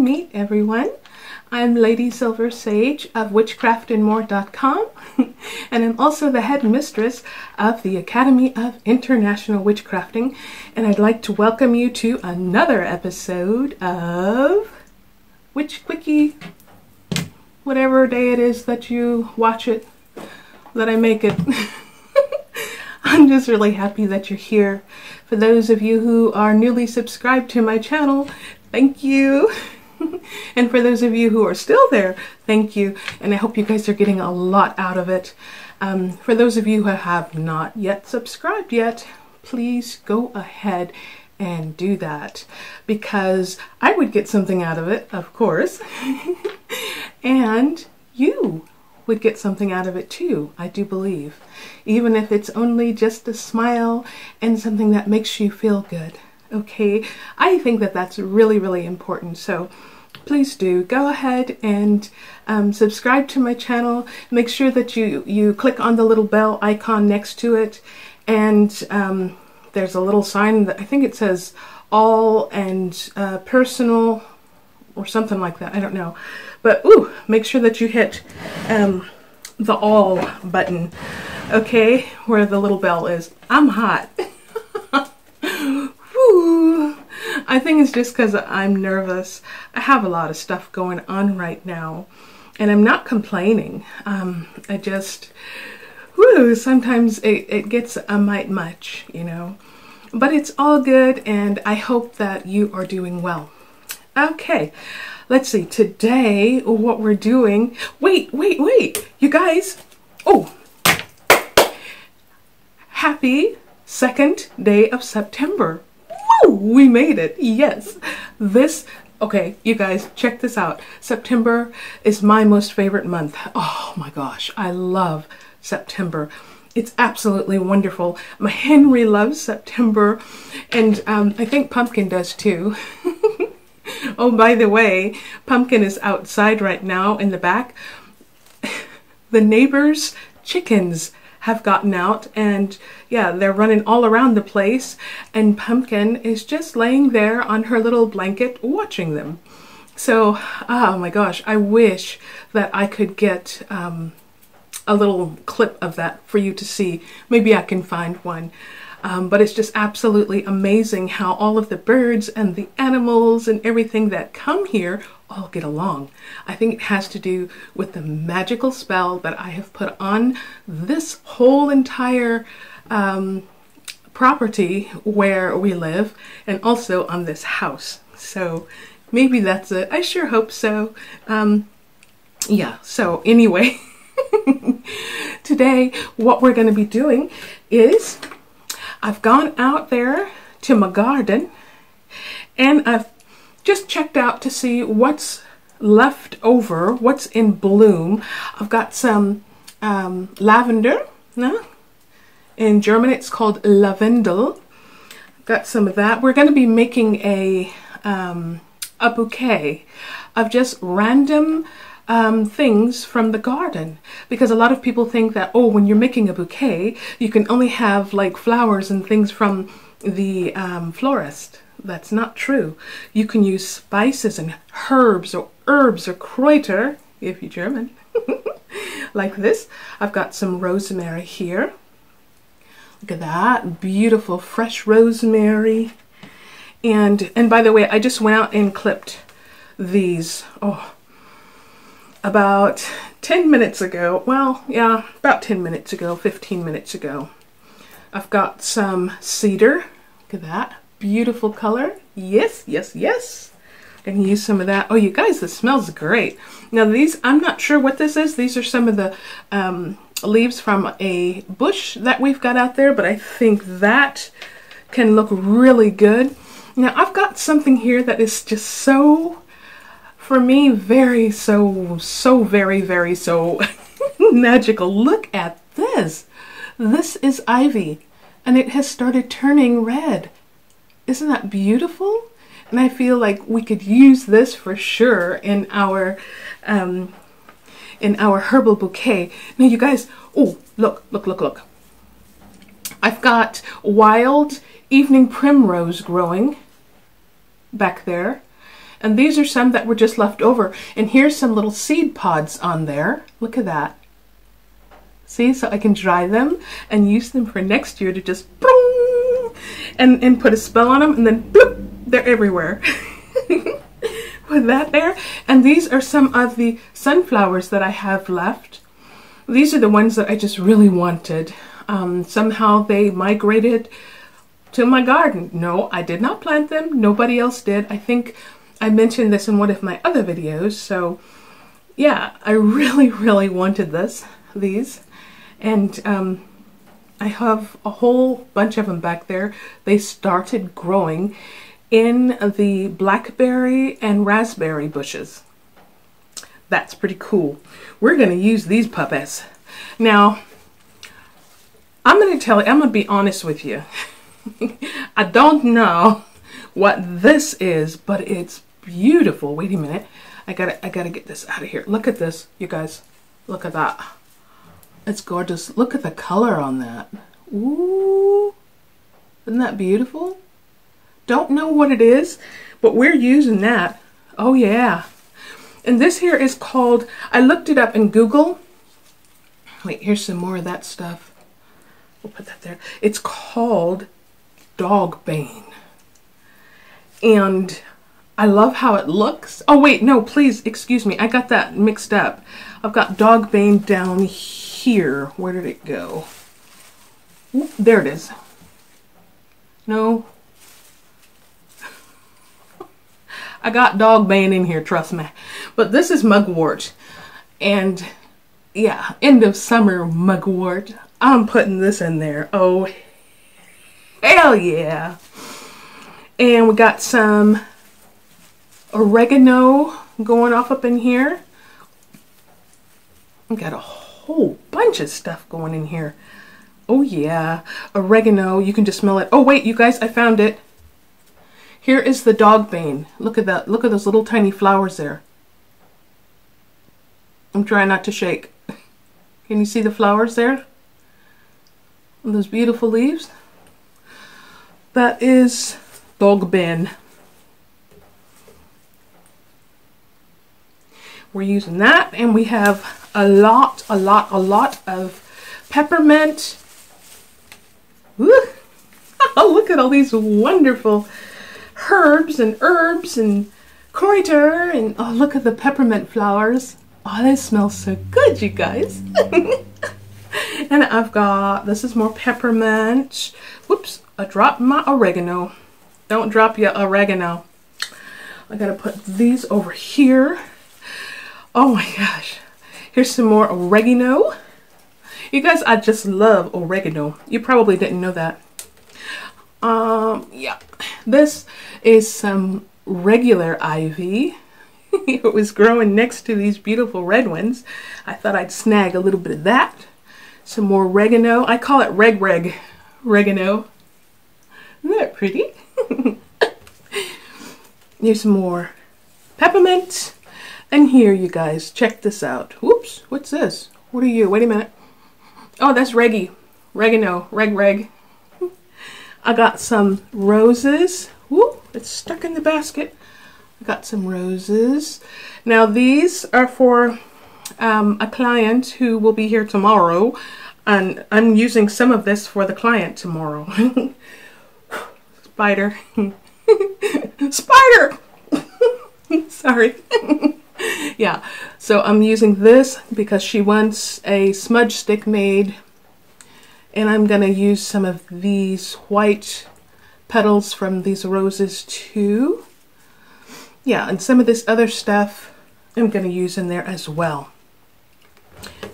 meet everyone. I'm Lady Silver Sage of witchcraftandmore.com and I'm also the head mistress of the Academy of International Witchcrafting and I'd like to welcome you to another episode of Witch Quickie whatever day it is that you watch it that I make it. I'm just really happy that you're here. For those of you who are newly subscribed to my channel, thank you. and for those of you who are still there, thank you. And I hope you guys are getting a lot out of it. Um, for those of you who have not yet subscribed yet, please go ahead and do that because I would get something out of it, of course, and you would get something out of it too, I do believe, even if it's only just a smile and something that makes you feel good. Okay, I think that that's really, really important. So please do go ahead and um, subscribe to my channel. Make sure that you, you click on the little bell icon next to it. And um, there's a little sign that I think it says all and uh, personal or something like that. I don't know. But ooh, make sure that you hit um, the all button, okay, where the little bell is. I'm hot. I think it's just because I'm nervous. I have a lot of stuff going on right now, and I'm not complaining. Um, I just, whoo, sometimes it, it gets a mite much, you know. But it's all good, and I hope that you are doing well. Okay, let's see. Today, what we're doing. Wait, wait, wait. You guys. Oh. Happy second day of September. Woo! We made it. Yes. This Okay, you guys, check this out. September is my most favorite month. Oh my gosh, I love September. It's absolutely wonderful. My Henry loves September, and um, I think Pumpkin does too. oh, by the way, Pumpkin is outside right now in the back. the neighbors' chickens have gotten out and yeah, they're running all around the place and Pumpkin is just laying there on her little blanket watching them. So, oh my gosh, I wish that I could get um, a little clip of that for you to see. Maybe I can find one. Um, but it's just absolutely amazing how all of the birds and the animals and everything that come here all get along. I think it has to do with the magical spell that I have put on this whole entire um, property where we live and also on this house. So maybe that's it. I sure hope so. Um, yeah, so anyway, today what we're going to be doing is I've gone out there to my garden and I've just checked out to see what's left over, what's in bloom. I've got some um, lavender. No? In German it's called lavendel. Got some of that. We're going to be making a, um, a bouquet of just random um, things from the garden because a lot of people think that oh when you're making a bouquet you can only have like flowers and things from the um, florist that's not true you can use spices and herbs or herbs or kräuter if you're German like this I've got some rosemary here look at that beautiful fresh rosemary and and by the way I just went out and clipped these oh about 10 minutes ago, well, yeah, about 10 minutes ago, 15 minutes ago. I've got some cedar. Look at that. Beautiful color. Yes, yes, yes. Gonna use some of that. Oh, you guys, this smells great. Now these, I'm not sure what this is. These are some of the um, leaves from a bush that we've got out there, but I think that can look really good. Now I've got something here that is just so for me, very, so, so, very, very, so magical. Look at this. This is ivy, and it has started turning red. Isn't that beautiful? And I feel like we could use this for sure in our um, in our herbal bouquet. Now, you guys, oh, look, look, look, look. I've got wild evening primrose growing back there And these are some that were just left over. And here's some little seed pods on there. Look at that. See, so I can dry them and use them for next year to just boom, and, and put a spell on them and then bloop, they're everywhere. With that there. And these are some of the sunflowers that I have left. These are the ones that I just really wanted. Um, somehow they migrated to my garden. No, I did not plant them. Nobody else did. I think I mentioned this in one of my other videos. So yeah, I really, really wanted this, these. And um, I have a whole bunch of them back there. They started growing in the blackberry and raspberry bushes. That's pretty cool. We're going to use these puppets. Now, I'm going to tell you, I'm going to be honest with you. I don't know what this is, but it's beautiful. Wait a minute. I gotta, I gotta get this out of here. Look at this, you guys. Look at that. It's gorgeous. Look at the color on that. Ooh. Isn't that beautiful? Don't know what it is, but we're using that. Oh yeah. And this here is called, I looked it up in Google. Wait, here's some more of that stuff. We'll put that there. It's called Dog Bane. And I love how it looks. Oh wait, no, please, excuse me. I got that mixed up. I've got Dog Bane down here. Where did it go? Ooh, there it is. No. I got Dog Bane in here, trust me. But this is Mugwort. And yeah, end of summer Mugwort. I'm putting this in there. Oh, hell yeah. And we got some oregano going off up in here. We got a whole bunch of stuff going in here. Oh yeah, oregano, you can just smell it. Oh wait, you guys, I found it. Here is the dog bane. Look at that, look at those little tiny flowers there. I'm trying not to shake. Can you see the flowers there? And those beautiful leaves? That is dog bane. We're using that and we have a lot, a lot, a lot of peppermint. Ooh. Oh, look at all these wonderful herbs and herbs and kräuter and oh, look at the peppermint flowers. Oh, they smell so good, you guys. and I've got, this is more peppermint. Whoops, I dropped my oregano. Don't drop your oregano. I gotta put these over here. Oh my gosh. Here's some more oregano. You guys, I just love oregano. You probably didn't know that. Um, yeah. This is some regular ivy. it was growing next to these beautiful red ones. I thought I'd snag a little bit of that. Some more oregano. I call it reg reg oregano. Isn't that pretty? Here's some more peppermint. And here, you guys, check this out. Whoops, what's this? What are you? Wait a minute. Oh, that's Reggie. Regano. Reg Reg. I got some roses. Whoop, it's stuck in the basket. I got some roses. Now, these are for um, a client who will be here tomorrow. And I'm using some of this for the client tomorrow. Spider. Spider! Sorry. Yeah, so I'm using this because she wants a smudge stick made. And I'm going to use some of these white petals from these roses too. Yeah, and some of this other stuff I'm going to use in there as well.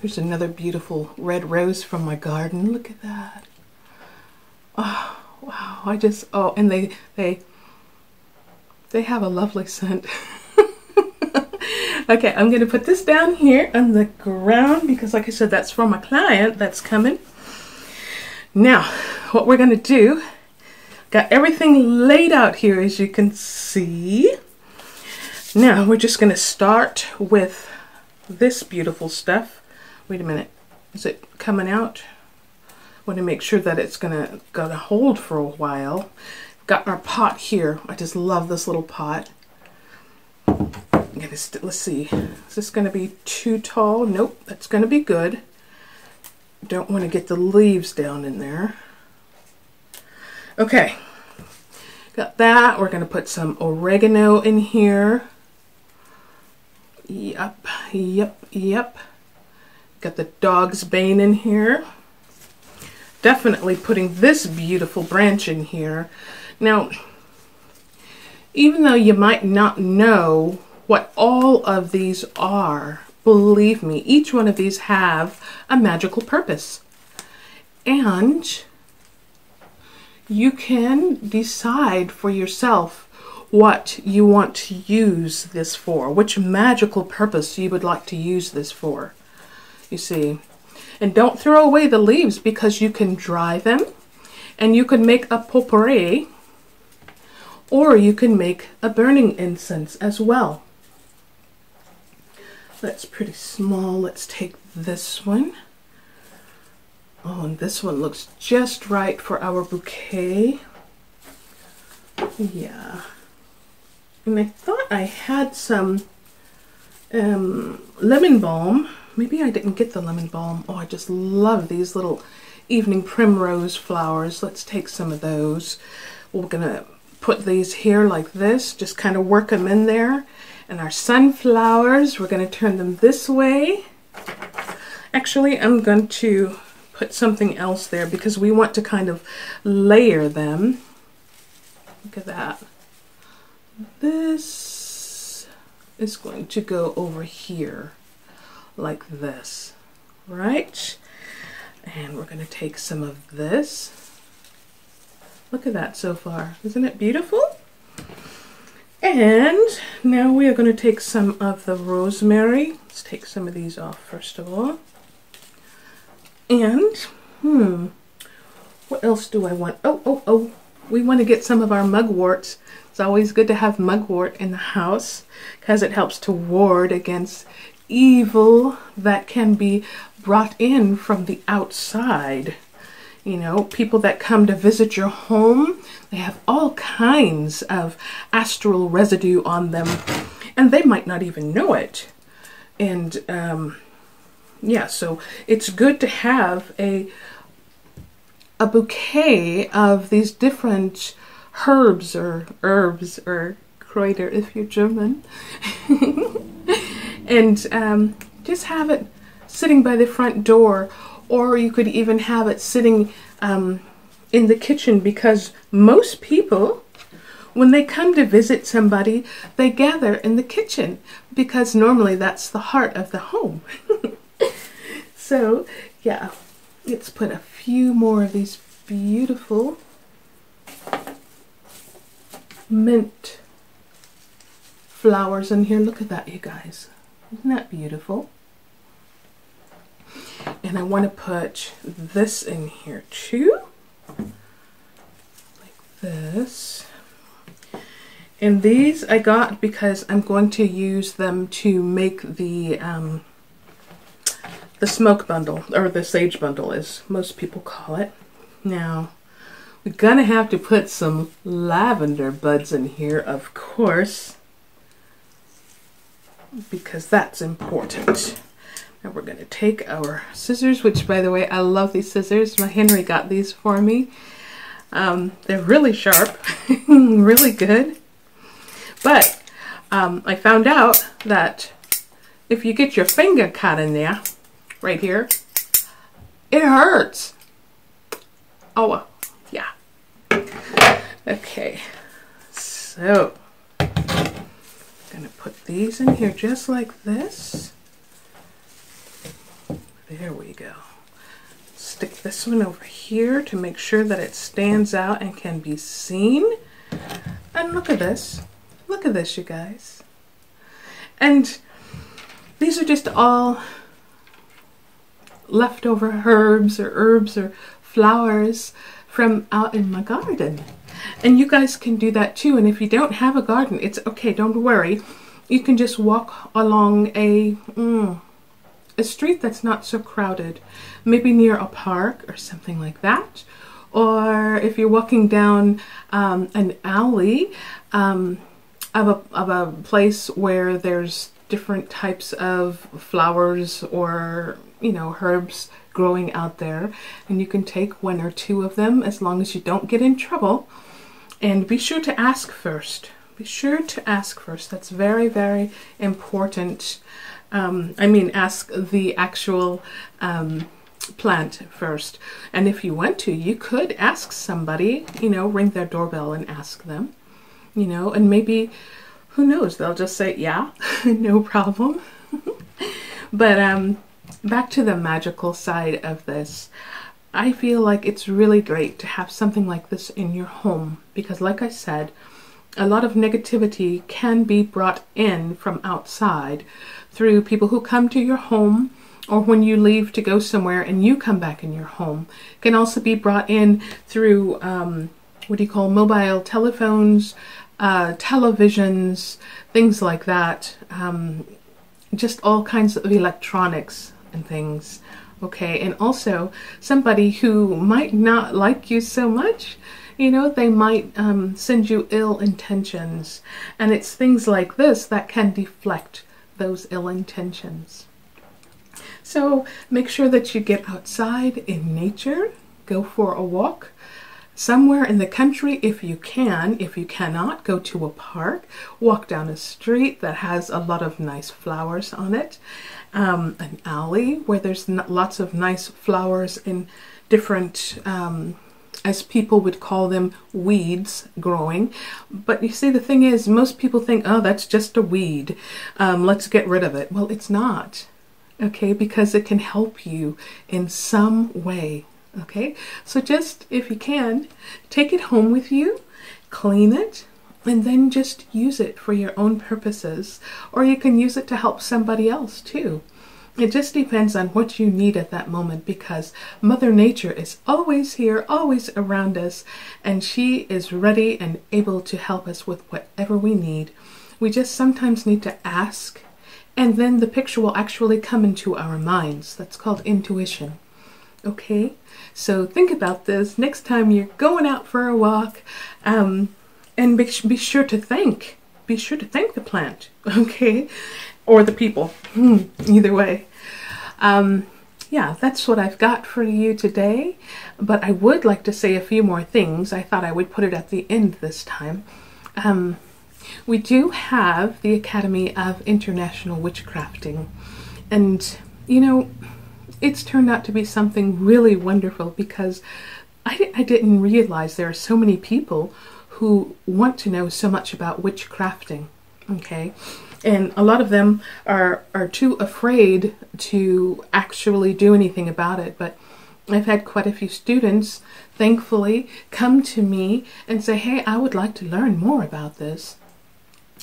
Here's another beautiful red rose from my garden. Look at that. Oh, wow. I just, oh, and they, they, they have a lovely scent. Okay, I'm going to put this down here on the ground because like I said, that's for my client that's coming. Now, what we're going to do, got everything laid out here as you can see. Now, we're just going to start with this beautiful stuff. Wait a minute. Is it coming out? want to make sure that it's gonna gonna hold for a while. Got our pot here. I just love this little pot. Let's see. Is this gonna be too tall? Nope, that's gonna be good. Don't want to get the leaves down in there. Okay, got that. We're gonna put some oregano in here. Yep, yep, yep. Got the dog's bane in here. Definitely putting this beautiful branch in here. Now, even though you might not know what all of these are, believe me, each one of these have a magical purpose. And you can decide for yourself what you want to use this for, which magical purpose you would like to use this for. You see, and don't throw away the leaves because you can dry them and you can make a potpourri or you can make a burning incense as well. That's pretty small. Let's take this one. Oh, and this one looks just right for our bouquet. Yeah. And I thought I had some um, lemon balm. Maybe I didn't get the lemon balm. Oh, I just love these little evening primrose flowers. Let's take some of those. We're going to put these here like this, just kind of work them in there. And our sunflowers, we're going to turn them this way. Actually, I'm going to put something else there because we want to kind of layer them. Look at that. This is going to go over here like this, right? And we're going to take some of this Look at that so far. Isn't it beautiful? And now we are going to take some of the rosemary. Let's take some of these off first of all. And, hmm, what else do I want? Oh, oh, oh, we want to get some of our mugworts. It's always good to have mugwort in the house because it helps to ward against evil that can be brought in from the outside. You know, people that come to visit your home, they have all kinds of astral residue on them, and they might not even know it. And um, yeah, so it's good to have a a bouquet of these different herbs or herbs or Kräuter if you're German, and um, just have it sitting by the front door or you could even have it sitting um, in the kitchen because most people when they come to visit somebody they gather in the kitchen because normally that's the heart of the home. So yeah let's put a few more of these beautiful mint flowers in here. Look at that you guys. Isn't that beautiful and I want to put this in here too. Like this. And these I got because I'm going to use them to make the um, the smoke bundle, or the sage bundle as most people call it. Now, we're gonna have to put some lavender buds in here, of course, because that's important. Now we're to take our scissors, which by the way, I love these scissors. My Henry got these for me. Um, they're really sharp, really good. But um, I found out that if you get your finger cut in there, right here, it hurts. Oh, yeah. Okay, so I'm to put these in here just like this. There we go. Stick this one over here to make sure that it stands out and can be seen. And look at this. Look at this, you guys. And these are just all leftover herbs or herbs or flowers from out in my garden. And you guys can do that too. And if you don't have a garden, it's okay, don't worry. You can just walk along a, mm, a street that's not so crowded, maybe near a park or something like that. Or if you're walking down um, an alley, um, of a, of a place where there's different types of flowers or, you know, herbs growing out there. And you can take one or two of them as long as you don't get in trouble. And be sure to ask first. Be sure to ask first. That's very, very important. Um, I mean, ask the actual um, plant first. And if you want to, you could ask somebody, you know, ring their doorbell and ask them, you know, and maybe, who knows, they'll just say, yeah, no problem. but um, back to the magical side of this. I feel like it's really great to have something like this in your home because, like I said, a lot of negativity can be brought in from outside through people who come to your home or when you leave to go somewhere and you come back in your home. Can also be brought in through um, what do you call mobile telephones, uh, televisions, things like that. Um, just all kinds of electronics and things. Okay, and also somebody who might not like you so much you know, they might um, send you ill intentions. And it's things like this that can deflect those ill intentions. So make sure that you get outside in nature, go for a walk somewhere in the country if you can. If you cannot, go to a park, walk down a street that has a lot of nice flowers on it, um, an alley where there's lots of nice flowers in different um, as people would call them, weeds growing. But you see, the thing is, most people think, oh, that's just a weed. Um, let's get rid of it. Well, it's not, okay, because it can help you in some way, okay? So just, if you can, take it home with you, clean it, and then just use it for your own purposes. Or you can use it to help somebody else too. It just depends on what you need at that moment because Mother Nature is always here, always around us, and she is ready and able to help us with whatever we need. We just sometimes need to ask, and then the picture will actually come into our minds. That's called intuition. Okay? So think about this next time you're going out for a walk, um, and be, be sure to thank. Be sure to thank the plant, okay? Or the people. Either way. Um, yeah, that's what I've got for you today. But I would like to say a few more things. I thought I would put it at the end this time. Um, we do have the Academy of International Witchcrafting. And, you know, it's turned out to be something really wonderful because I, I didn't realize there are so many people who want to know so much about witchcrafting. Okay and a lot of them are are too afraid to actually do anything about it. But I've had quite a few students thankfully come to me and say hey I would like to learn more about this.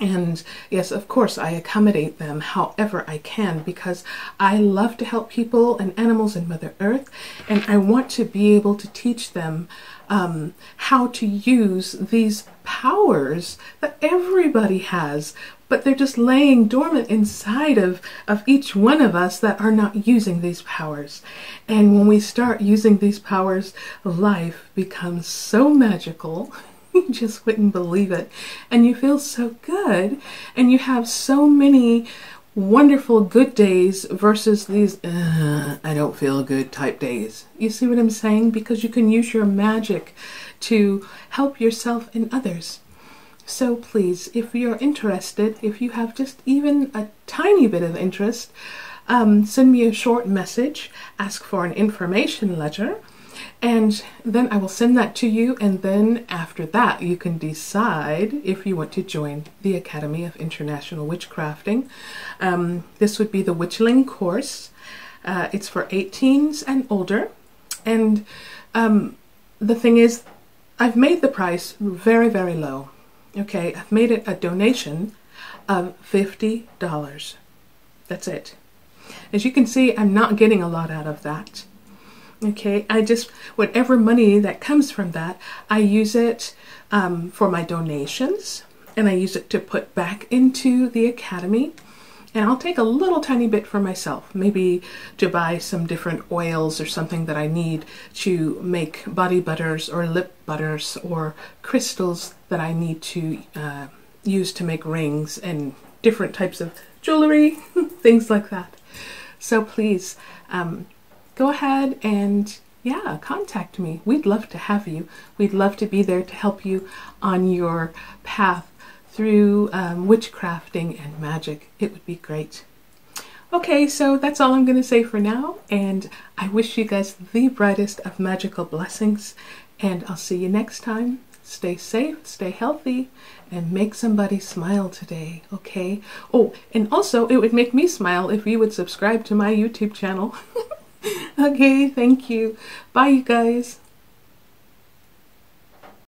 And yes, of course, I accommodate them however I can because I love to help people and animals and Mother Earth, and I want to be able to teach them um, how to use these powers that everybody has but they're just laying dormant inside of, of each one of us that are not using these powers. And when we start using these powers, life becomes so magical. You just wouldn't believe it. And you feel so good. And you have so many wonderful good days versus these uh, I don't feel good type days. You see what I'm saying? Because you can use your magic to help yourself and others. So please, if you're interested, if you have just even a tiny bit of interest, um, send me a short message, ask for an information letter, and then I will send that to you. And then after that, you can decide if you want to join the Academy of International Witchcrafting. Um, this would be the Witchling course. Uh, it's for 18s and older. And um, the thing is, I've made the price very, very low. Okay, I've made it a donation of $50. That's it. As you can see, I'm not getting a lot out of that. Okay, I just, whatever money that comes from that, I use it um, for my donations and I use it to put back into the academy. And I'll take a little tiny bit for myself, maybe to buy some different oils or something that I need to make body butters or lip butters or crystals that I need to uh, used to make rings and different types of jewelry, things like that. So please um, go ahead and yeah, contact me. We'd love to have you. We'd love to be there to help you on your path through um, witchcrafting and magic. It would be great. Okay, so that's all I'm going to say for now, and I wish you guys the brightest of magical blessings, and I'll see you next time. Stay safe, stay healthy, and make somebody smile today, okay? Oh, and also, it would make me smile if you would subscribe to my YouTube channel. okay, thank you. Bye, you guys.